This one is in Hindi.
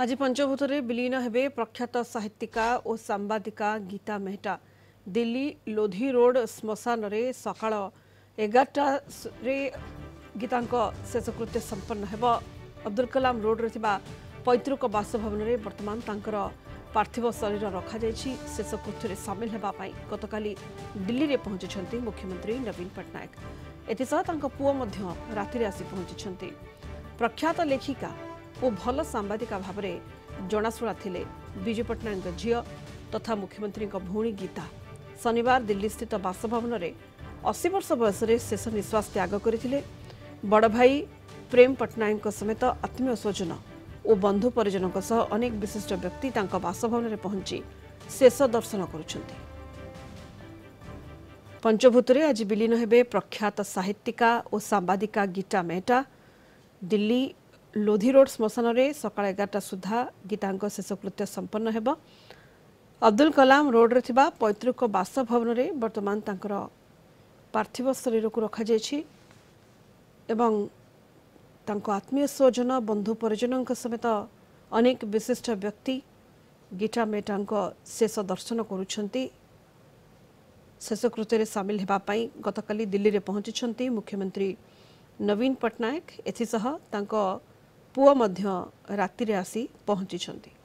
आज पञ्चभूतर बलीन हेर्नु प्रख्यात साहित्यिका साहित्यका साम्बादिका गीता मेहटा दिल्ली लोधी रोड शमशानले सकाल एघारट गीता शेषकृत्य सम्पन्न अब्दुल कलाम रोड रोड्रे पैतृक बासभवन बर्तमान तर पर्थिव शरीर रखाइ शेषकृत्य सामेल गतकाली दिर पहुँचि मुख्यमंत्री नवीन पट्टनायक ए पूर्व रातिर आसि पहुँचिच प्रख्यात लेखिका ଓ ଭଲ ସାମ୍ବାଦିକା ଭାବରେ ଜଣାଶୁଣା ଥିଲେ ବିଜୁ ପଟ୍ଟନାୟକଙ୍କ ଝିଅ ତଥା ମୁଖ୍ୟମନ୍ତ୍ରୀଙ୍କ ଭଉଣୀ ଗୀତା ଶନିବାର ଦିଲ୍ଲୀସ୍ଥିତ ବାସଭବନରେ ଅଶୀ ବର୍ଷ ବୟସରେ ଶେଷ ନିଶ୍ୱାସ ତ୍ୟାଗ କରିଥିଲେ ବଡ଼ ଭାଇ ପ୍ରେମ ପଟ୍ଟନାୟକଙ୍କ ସମେତ ଆତ୍ମୀୟ ସ୍ୱଜନ ଓ ବନ୍ଧୁ ପରିଜନଙ୍କ ସହ ଅନେକ ବିଶିଷ୍ଟ ବ୍ୟକ୍ତି ତାଙ୍କ ବାସଭବନରେ ପହଞ୍ଚି ଶେଷ ଦର୍ଶନ କରୁଛନ୍ତି ପଞ୍ଚଭୂତରେ ଆଜି ବିଲୀନ ହେବେ ପ୍ରଖ୍ୟାତ ସାହିତ୍ୟିକା ଓ ସାମ୍ବାଦିକା ଗୀତା ମେହେଟା ଦିଲ୍ଲୀ লোধি রোড শ্মশানরে সকাল এগারটা সুদ্ধা গীতাঙ্ক শেষকৃত্য সম্পন্ন হব অব্দুল কলাম রোডরে থিবা পৈতৃক বাসভবনরে বর্তমান তাঙ্কর পার্থিব শরীরকু রখাযাইছি এবং ତାଙ୍କ ଆତ୍ମୀୟ ସ୍ୱଜନ ବନ୍ଧୁ ପରିଜନଙ୍କ ସମେତ ଅନେକ ବିଶିଷ୍ଟ ବ୍ୟକ୍ତି ଗୀଟା ମେଟାଙ୍କ ଶେଷ ଦର୍ଶନ କରୁଛନ୍ତି ଶେଷକୃତ୍ୟରେ ସାମିଲ ହେବା ପାଇଁ ଗତକାଲି ଦିଲ୍ଲୀରେ ପହଞ୍ଚିଛନ୍ତି ମୁଖ୍ୟମନ୍ତ୍ରୀ ନବୀନ ପଟ୍ଟନାୟକ ଏଥିସହ ତାଙ୍କ पुओ रात आसी पहुँची